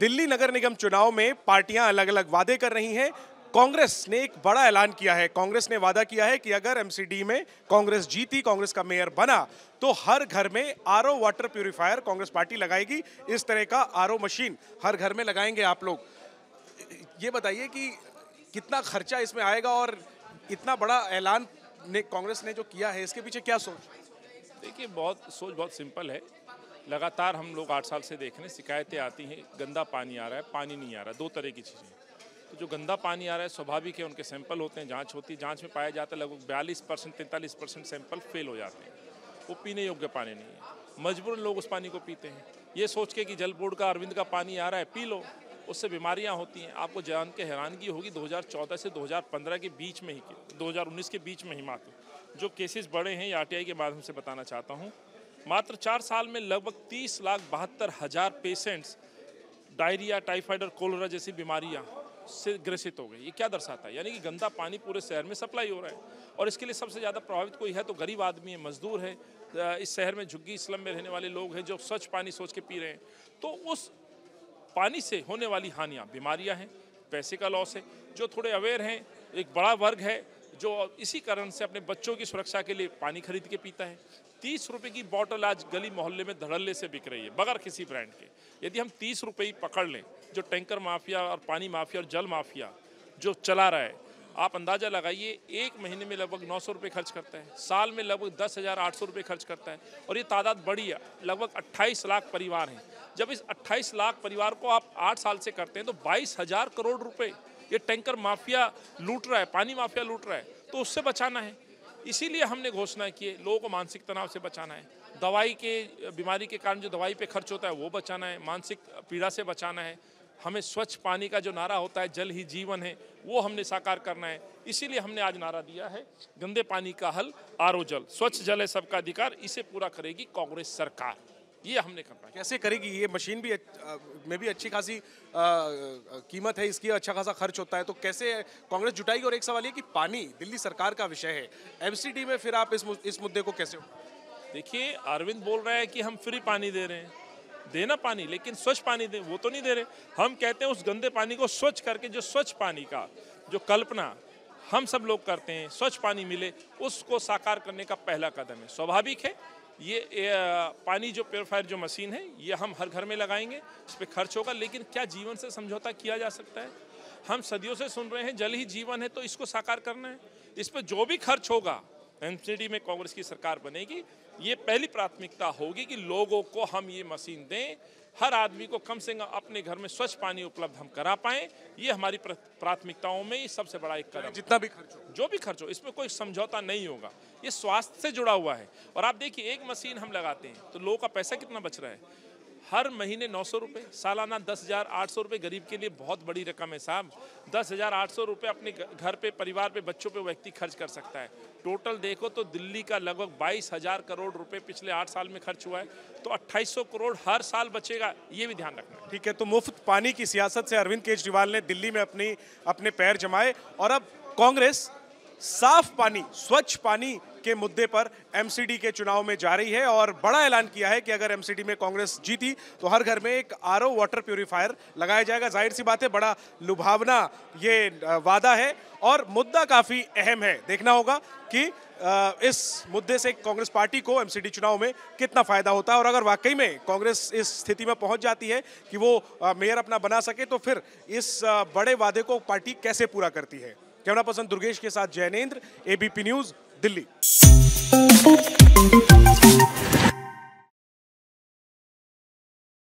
दिल्ली नगर निगम चुनाव में पार्टियाँ अलग अलग वादे कर रही हैं। कांग्रेस ने एक बड़ा ऐलान किया है। कांग्रेस ने वादा किया है कि अगर एमसीडी में कांग्रेस जीती, कांग्रेस का मेयर बना तो हर घर में RO water purifier Congress party लगाएगी। इस तरह का आरओ मशीन हर घर में लगाएँगे आप लोग। ये बताइए कि कितना खर्चा इसमें आएगा और इतना बड़ा ऐलान ने कांग्रेस ने जो किया है, इसके पीछे क्या सोच? देखिए, बहुत सोच बहुत सिंपल है। लगातार हम लोग आठ साल से देख रहे हैं, शिकायतें आती हैं, गंदा पानी आ रहा है, पानी नहीं आ रहा, दो तरह की चीज़ें तो जो गंदा पानी आ रहा है, स्वाभाविक है, उनके सैंपल होते हैं, जाँच होती है, जाँच में पाया जाता है, लगभग बयालीस परसेंट, तैंतालीस परसेंट सैंपल फेल हो जाते हैं। वो पीने योग्य पानी नहीं है। मजबूरन लोग उस पानी को पीते हैं। ये सोच के कि जल बोर्ड का अरविंद का पानी आ रहा है, पी लो, उससे बीमारियाँ होती हैं। आपको जान के हैरानगी होगी 2014 से 2015 के बीच में ही 2019 के बीच में ही मात्र जो केसेस बड़े हैं, ये आरटीआई के माध्यम से बताना चाहता हूँ। मात्र चार साल में लगभग तीस लाख बहत्तर हज़ार पेशेंट्स डायरिया, टाइफाइड और कोलरा जैसी बीमारियाँ से ग्रसित हो गए ये क्या दर्शाता है? यानी कि गंदा पानी पूरे शहर में सप्लाई हो रहा है और इसके लिए सबसे ज़्यादा प्रभावित कोई है तो गरीब आदमी है, मजदूर है इस शहर में झुग्गी इस्लम में रहने वाले लोग हैं जो स्वच्छ पानी सोच के पी रहे हैं। तो उस पानी से होने वाली हानियाँ बीमारियाँ हैं, पैसे का लॉस है, जो थोड़े अवेयर हैं, एक बड़ा वर्ग है, जो इसी कारण से अपने बच्चों की सुरक्षा के लिए पानी खरीद के पीता है। तीस रुपए की बॉटल आज गली मोहल्ले में धड़ल्ले से बिक रही है, बगैर किसी ब्रांड के। यदि हम तीस रुपये पकड़ लें, जो टैंकर माफिया और पानी माफिया और जल माफिया जो चला रहा है, आप अंदाज़ा लगाइए, एक महीने में लगभग नौ सौ रुपये खर्च करता है, साल में लगभग दस हज़ार आठ सौ रुपये खर्च करता है, और ये तादाद बड़ी है, लगभग अट्ठाईस लाख परिवार हैं। जब इस अट्ठाईस लाख परिवार को आप आठ साल से करते हैं तो बाईस हज़ार करोड़ रुपये ये टैंकर माफिया लूट रहा है, पानी माफिया लूट रहा है तो उससे बचाना है। इसीलिए हमने घोषणा की है, लोगों को मानसिक तनाव से बचाना है। दवाई के, बीमारी के कारण जो दवाई पे खर्च होता है, वो बचाना है, मानसिक पीड़ा से बचाना है। हमें स्वच्छ पानी का जो नारा होता है, जल ही जीवन है, वो हमने साकार करना है। इसीलिए हमने आज नारा दिया है, गंदे पानी का हल आरओ जल। स्वच्छ जल है सबका अधिकार, इसे पूरा करेगी कांग्रेस सरकार। ये हमने करना है कैसे करेगी? ये मशीन भी में भी अच्छी खासी आ, कीमत है इसकी अच्छा खासा खर्च होता है तो कैसे कांग्रेस जुटाएगी? और एक सवाल ये कि पानी दिल्ली सरकार का विषय है एमसीडी में फिर आप इस इस मुद्दे को कैसे देखिए अरविंद बोल रहा है कि हम फ्री पानी दे रहे हैं। देना पानी लेकिन स्वच्छ पानी दे वो तो नहीं दे रहे। हम कहते हैं उस गंदे पानी को स्वच्छ करके जो स्वच्छ पानी का जो कल्पना हम सब लोग करते हैं स्वच्छ पानी मिले उसको साकार करने का पहला कदम है। स्वाभाविक है ये पानी जो प्योरीफायर जो मशीन है, ये हम हर घर में लगाएँगे इस पर खर्च होगा, लेकिन क्या जीवन से समझौता किया जा सकता है? हम सदियों से सुन रहे हैं, जल ही जीवन है तो इसको साकार करना है। इस पर जो भी खर्च होगा एनसीडी में कांग्रेस की सरकार बनेगी ये पहली प्राथमिकता होगी कि लोगों को हम ये मशीन दें। हर आदमी को कम से कम अपने घर में स्वच्छ पानी उपलब्ध हम करा पाएँ। ये हमारी प्राथमिकताओं में सबसे बड़ा एक कदम। जितना भी खर्च हो। जो भी खर्च हो इसमें कोई समझौता नहीं होगा। ये स्वास्थ्य से जुड़ा हुआ है। और आप देखिए एक मशीन हम लगाते हैं तो लोगों का पैसा कितना बच रहा है? हर महीने नौ सौ रुपये सालाना दस हज़ार आठ सौ रुपये गरीब के लिए बहुत बड़ी रकम है साहब। दस हज़ार आठ सौ रुपये अपने घर पे, परिवार पे, बच्चों पे व्यक्ति खर्च कर सकता है। टोटल देखो तो दिल्ली का लगभग बाईस हज़ार करोड़ रुपए पिछले आठ साल में खर्च हुआ है तो अट्ठाईस करोड़ हर साल बचेगा, ये भी ध्यान रखना। ठीक है तो मुफ़्त पानी की सियासत से अरविंद केजरीवाल ने दिल्ली में अपनी, अपने पैर जमाए और अब कांग्रेस साफ़ पानी, स्वच्छ पानी के मुद्दे पर एमसीडी के चुनाव में जा रही है और बड़ा ऐलान किया है कि अगर एमसीडी में कांग्रेस जीती तो हर घर में एक आरओ वाटर प्योरीफायर लगाया जाएगा। ज़ाहिर सी बात है, बड़ा लुभावना ये वादा है और मुद्दा काफ़ी अहम है। देखना होगा कि इस मुद्दे से कांग्रेस पार्टी को एमसीडी चुनाव में कितना फ़ायदा होता है और अगर वाकई में कांग्रेस इस स्थिति में पहुँच जाती है कि वो मेयर अपना बना सके तो फिर इस बड़े वादे को पार्टी कैसे पूरा करती है? कैमरा पर्सन दुर्गेश के साथ जैनेन्द्र एबीपी न्यूज़ दिल्ली।